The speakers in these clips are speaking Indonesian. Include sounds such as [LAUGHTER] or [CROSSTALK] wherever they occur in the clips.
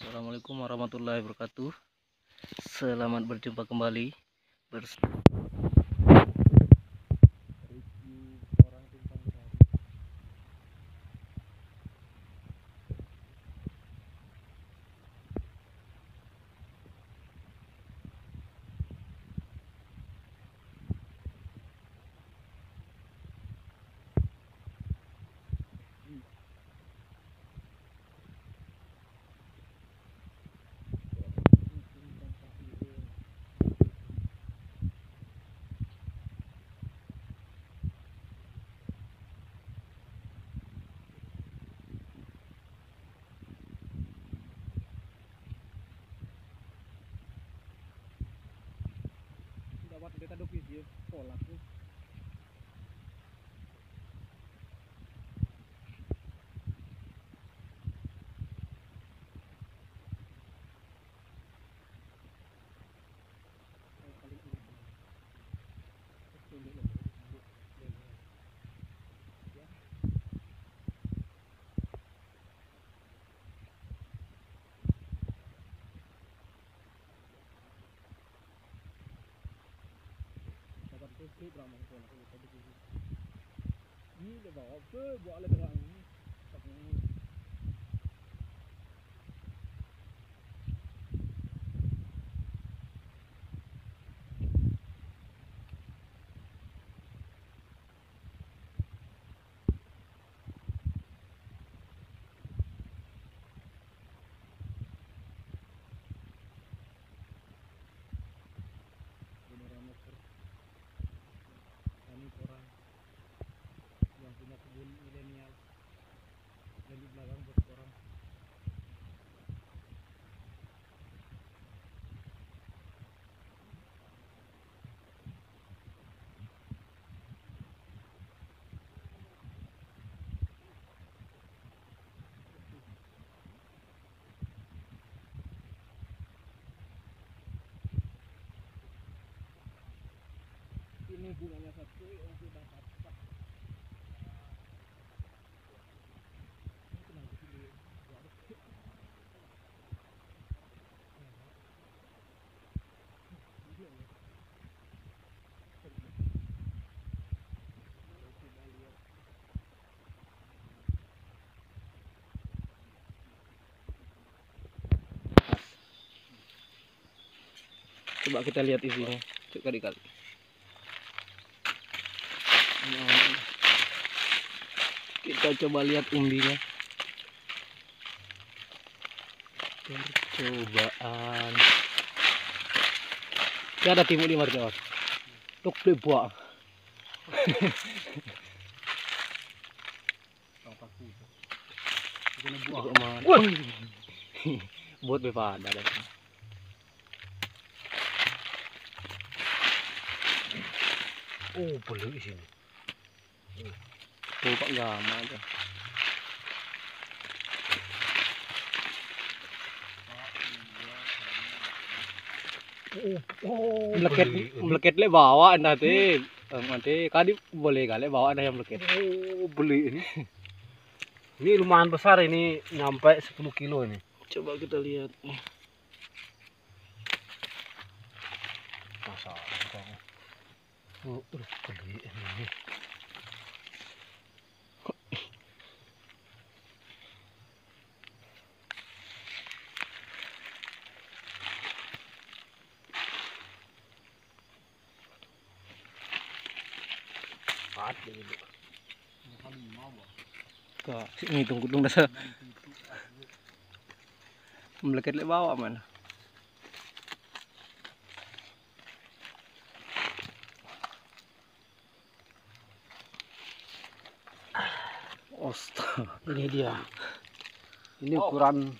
Assalamualaikum warahmatullahi wabarakatuh. Selamat berjumpa kembali bersama dapat beta do video pola tuh ini le bawa ke buat terang Coba kita lihat isinya. Coba dikali. Nah, kita coba lihat umbinya. Percobaan. Ini ada timur di marjawat. Tuk mana? Buat bepada ada. Oh, boleh di sini. Tuh pak gama ada. Oh, Mleket mleket le bawa nanti. Nanti kadi boleh kali bawa ada yang mleket. Oh, beli ini. Ini lumayan besar ini, nyampe 10 kilo ini. Coba kita lihat. Masa. Oh, beli ini. Tunggu tunggu [LAUGHS] dah. Mleket le bawa mana? Astaga, Ini dia. Ini ukuran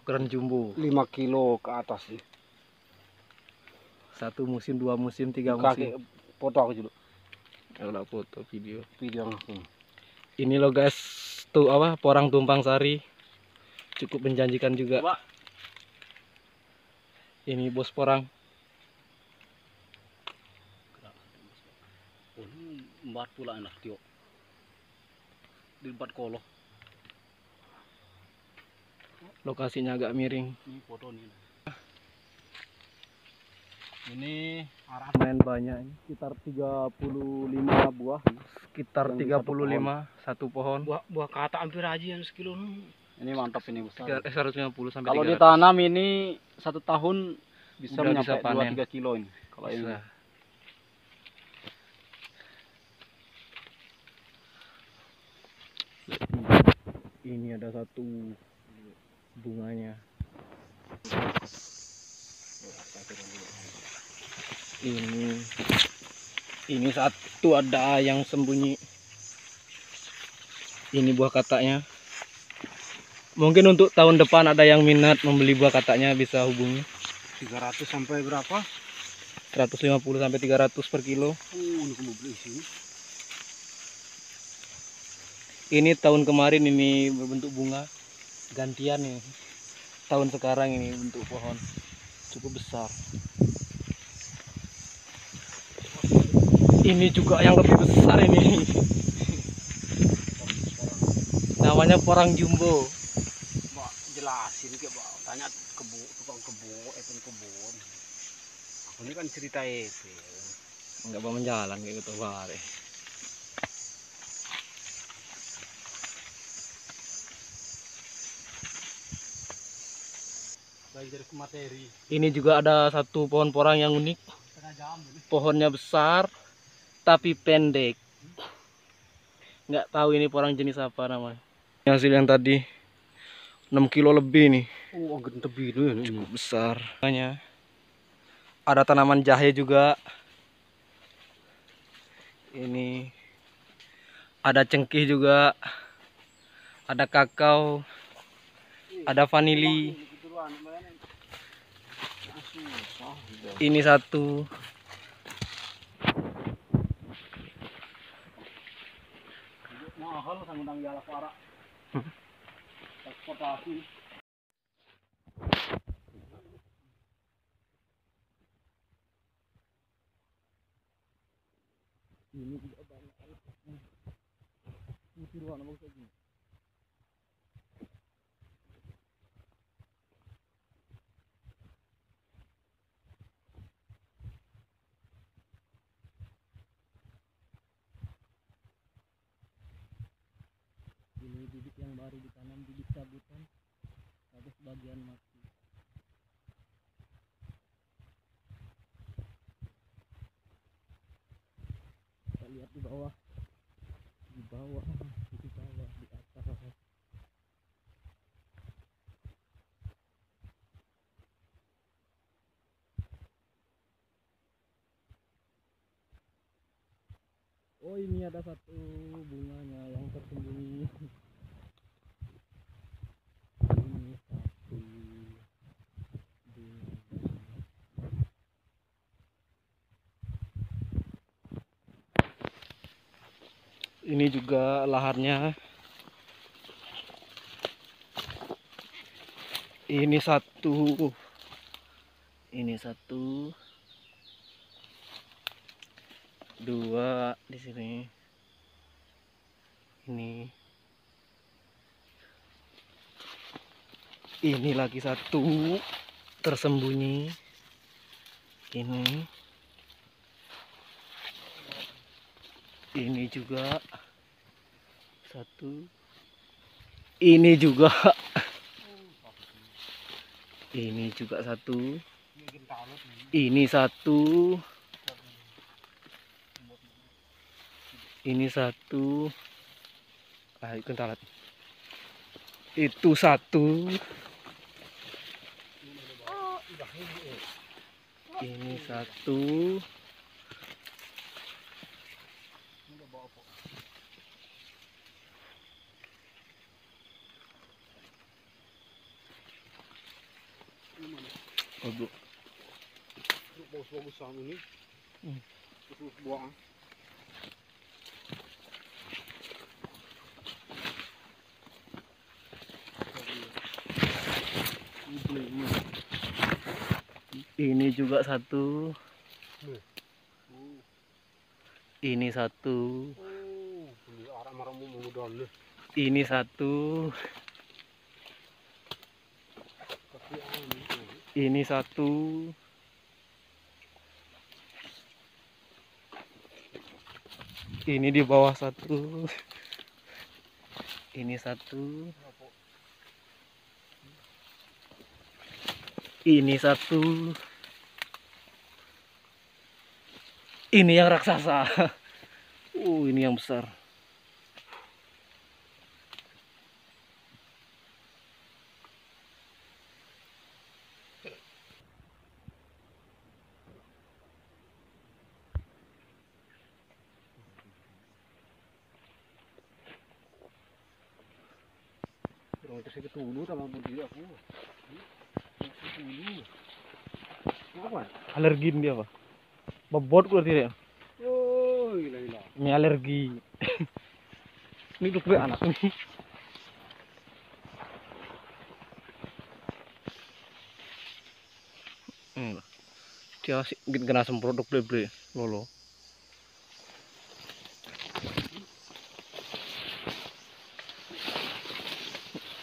ukuran jumbo. 5 kilo ke atas nih. Satu musim, dua musim, tiga Kaki musim. foto aku dulu. Kalau foto video. Video langsung. Ini loh guys, tuh apa? Porang tumpang sari. Cukup menjanjikan juga. Coba. Ini bos porang. Oh, empat pula enak tio. Di empat kolo. lokasinya agak miring Ini foto nih. Ini arah main banyak ini. sekitar 35 buah. sekitar Yang 35 satu satu pohon Buah buah kata hampir aja yang sekilo. Ini mantap ini besar. Eh, 150 sampai Kalau 300 ditanam ini satu tahun bisa Udah menyampai bisa panen. 2-3 kilo ini. Kalau ini. Bisa. ini ada satu bunganya ini. Ini satu ada yang sembunyi. Ini buah kataknya. Mungkin untuk tahun depan ada yang minat membeli buah kataknya bisa hubungi. 300 sampai berapa? 150 sampai 300 per kilo. Oh, ini ini tahun kemarin ini berbentuk bunga. Gantian nih tahun sekarang ini bentuk pohon. Cukup besar ini juga yang lebih besar ini. Namanya porang jumbo. Mbak, jelasin ke Mbak. Tanya kebu, tukang kebun, eh kebun. Aku ini kan cerita itu. nggak mau menjalan kayak gitu bare ini juga ada satu pohon porang yang unik. Pohonnya besar tapi pendek. Nggak tahu ini porang jenis apa namanya. Hasil yang tadi 6 kilo lebih nih. Oh, agak tebi itu ya. ini. cukup besar. Makanya ada tanaman jahe juga. Ini ada cengkeh juga. Ada kakao. Ada vanili. Ini satu Mahal sang undang jala para. Transportasi. ini juga banyak putih warna bagus lagi ini bibit yang baru ditanam bibit cabutan ada sebagian mati kita lihat di bawah. Di bawah. Di bawah di atas. Oh ini ada satu bunganya yang tersembunyi ini satu bunga ini juga laharnya. Ini satu. Ini satu. Dua di sini. Ini. Ini lagi satu. Tersembunyi. Ini. Ini juga satu. Ini juga. Ini juga satu. Ini satu. Ini satu. Ah itu talat itu satu. Ini satu Ini udah bawa kok. Ini mana? Ini bagus-bagus sama ini. Hmm. Terus buang. Ini juga satu ini satu ini satu Ini satu. Ini di bawah satu. Ini satu. Ini satu. Ini yang raksasa. Uh, ini yang besar. Segitu dulu sama budi aku. Apa? Alergin dia, Pak. Bebot keluar tidak? Oh, gila gila. Ini alergi. [LAUGHS] ini tuh anak ini. Hmm. Dia sih kena semprot dok ble lolo.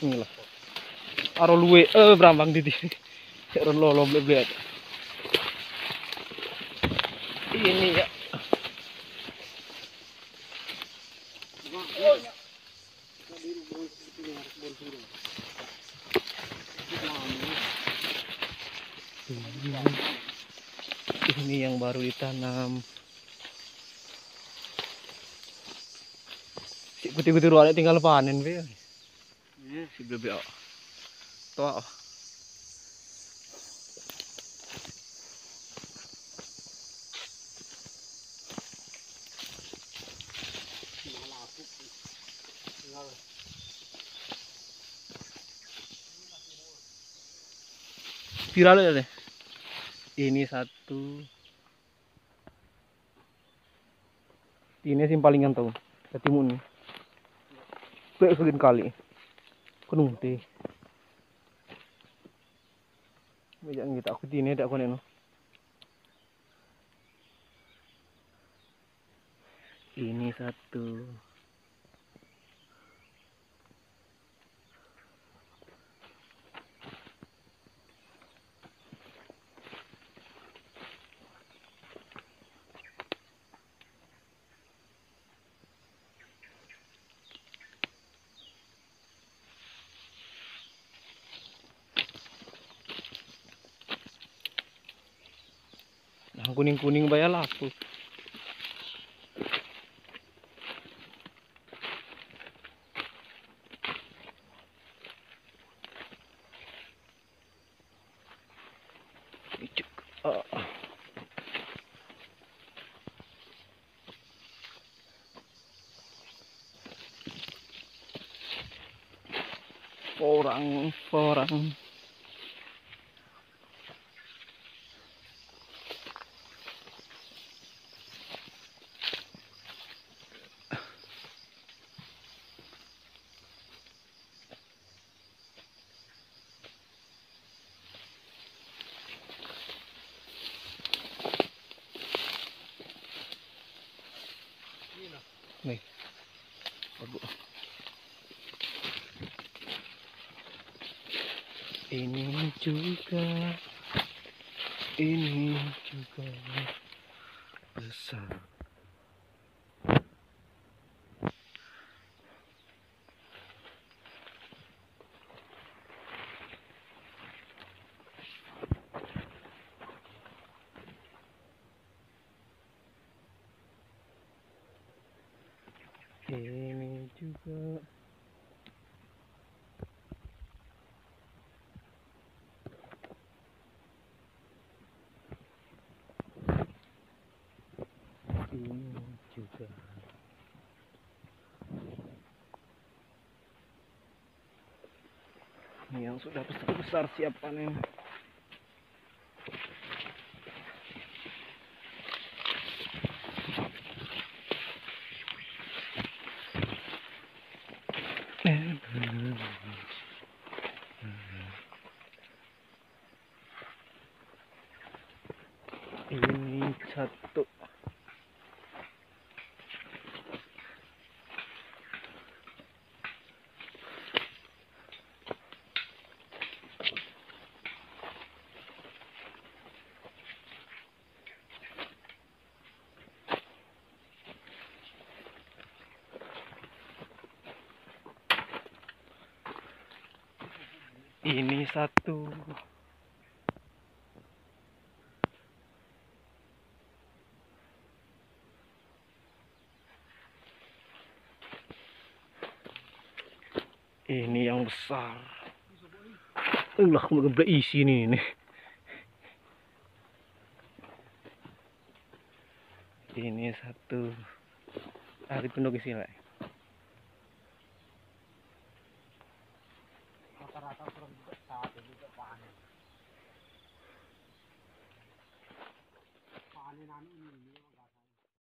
Inilah. Aro luwe eh berambang di. [LAUGHS] Ron lolo ble. Ini ya. Ini yang baru ditanam. Putih-putih ruangan tinggal panen be. Si bebe. Toh. Viral ya deh. Ini satu. Ini sih palingan tahu. Ketimun nih. Kayak kali. Penuh teh. Bijak kita aku tini tak kono. Ini satu. Kuning-kuning bayar laku. Orang, orang. Ini juga. Ini juga. Besar. Ini juga ini yang sudah besar besar siap panen ini satu Ini satu. Ini yang besar. Allah, mau isi nih ini. Ini satu. Hari penuh isi